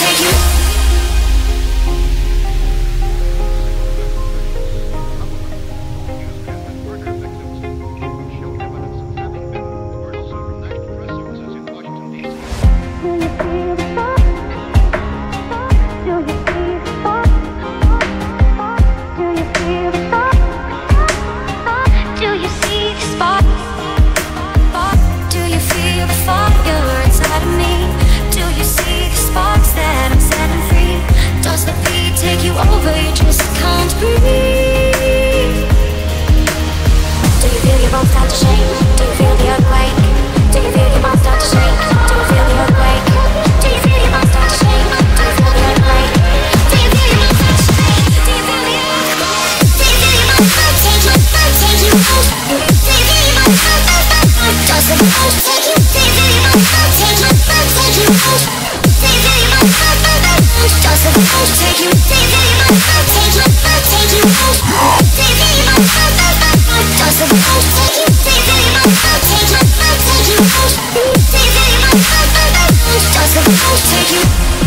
Take you Take you.